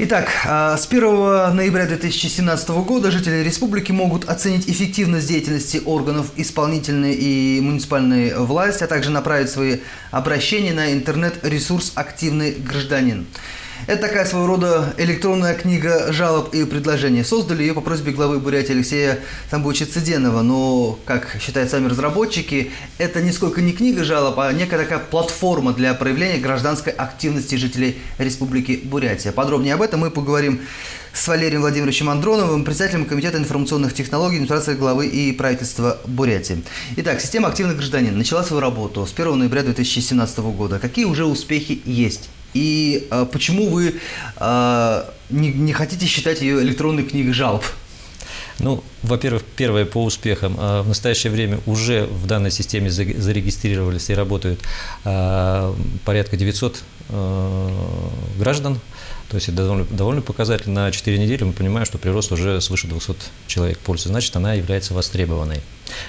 Итак, а, с 1 ноября 2017 года жители республики могут оценить эффективность деятельности органов исполнительной и муниципальной власти, а также направить свои обращения на интернет-ресурс «Активный гражданин». Это такая своего рода электронная книга жалоб и предложений. Создали ее по просьбе главы Бурятии Алексея Тамбовича Цыденова. Но, как считают сами разработчики, это нисколько не книга жалоб, а некая такая платформа для проявления гражданской активности жителей Республики Бурятия. Подробнее об этом мы поговорим с Валерием Владимировичем Андроновым, председателем Комитета информационных технологий администрации главы и правительства Бурятии. Итак, система «Активный гражданин» начала свою работу с 1 ноября 2017 года. Какие уже успехи есть? И э, почему вы э, не, не хотите считать ее электронной книгой жалоб? Ну, во-первых, первое по успехам. В настоящее время уже в данной системе зарегистрировались и работают порядка 900 граждан. То есть это довольно, довольно показатель. На 4 недели мы понимаем, что прирост уже свыше 200 человек пользуется. Значит, она является востребованной.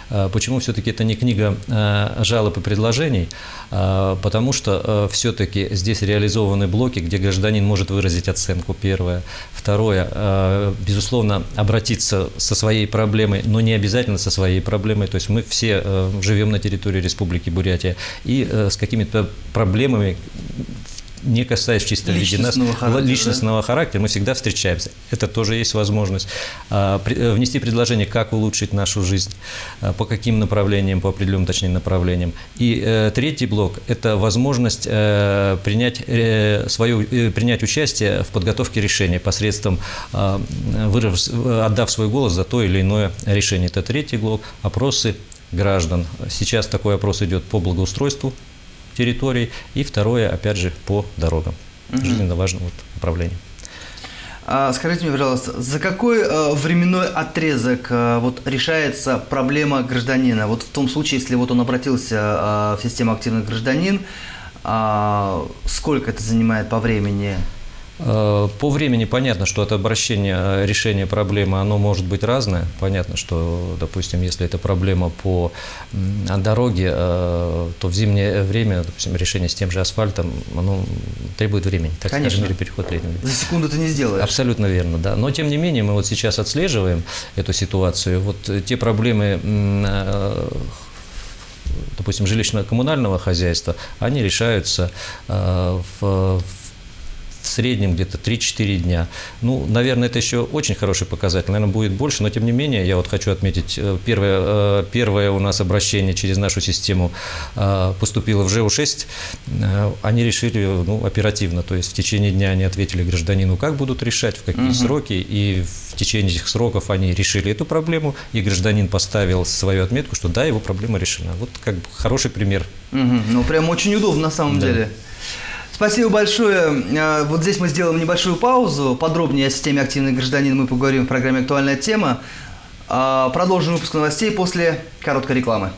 А, почему все-таки это не книга а, жалоб и предложений? Потому что все-таки здесь реализованы блоки, где гражданин может выразить оценку, первое. Второе, безусловно, обратиться со своей проблемой, но не обязательно со своей проблемой. То есть мы все живем на территории Республики Бурятия и с какими-то проблемами не касаясь чисто личностного, характера, личностного да? характера, мы всегда встречаемся. Это тоже есть возможность. А, э, внести предложение, как улучшить нашу жизнь, а, по каким направлениям, по определенным, точнее, направлениям. И э, третий блок – это возможность э, принять, свою, принять участие в подготовке решения посредством, а, выраз, отдав свой голос за то или иное решение. Это третий блок – опросы граждан. Сейчас такой опрос идет по благоустройству территорий, и второе, опять же, по дорогам, угу. жизненно важному вот направлению. А, скажите мне, пожалуйста, за какой э, временной отрезок э, вот решается проблема гражданина? Вот в том случае, если вот он обратился э, в систему активный гражданин, э, сколько это занимает по времени? Э, по времени понятно, что от обращения э, решения проблемы оно может быть разное. Понятно, что, допустим, если это проблема по дороге, э, то в зимнее время, допустим, решение с тем же асфальтом, оно требует времени. Так Конечно. скажем, или переход времени. За секунду ты не сделаешь. Абсолютно верно, да. Но, тем не менее, мы вот сейчас отслеживаем эту ситуацию. Вот те проблемы допустим, жилищно-коммунального хозяйства, они решаются в среднем где-то 3-4 дня. Ну, наверное, это еще очень хороший показатель, наверное, будет больше, но тем не менее, я вот хочу отметить, э, первое, э, первое у нас обращение через нашу систему э, поступило в ЖУ-6, они решили ну, оперативно, то есть в течение дня они ответили гражданину, как будут решать, в какие угу. сроки, и в течение этих сроков они решили эту проблему, и гражданин поставил свою отметку, что да, его проблема решена. Вот как бы хороший пример. Угу. Ну, прям очень удобно на самом да. деле. Спасибо большое. А, вот здесь мы сделаем небольшую паузу. Подробнее о системе «Активный гражданин» мы поговорим в программе «Актуальная тема». А, продолжим выпуск новостей после короткой рекламы.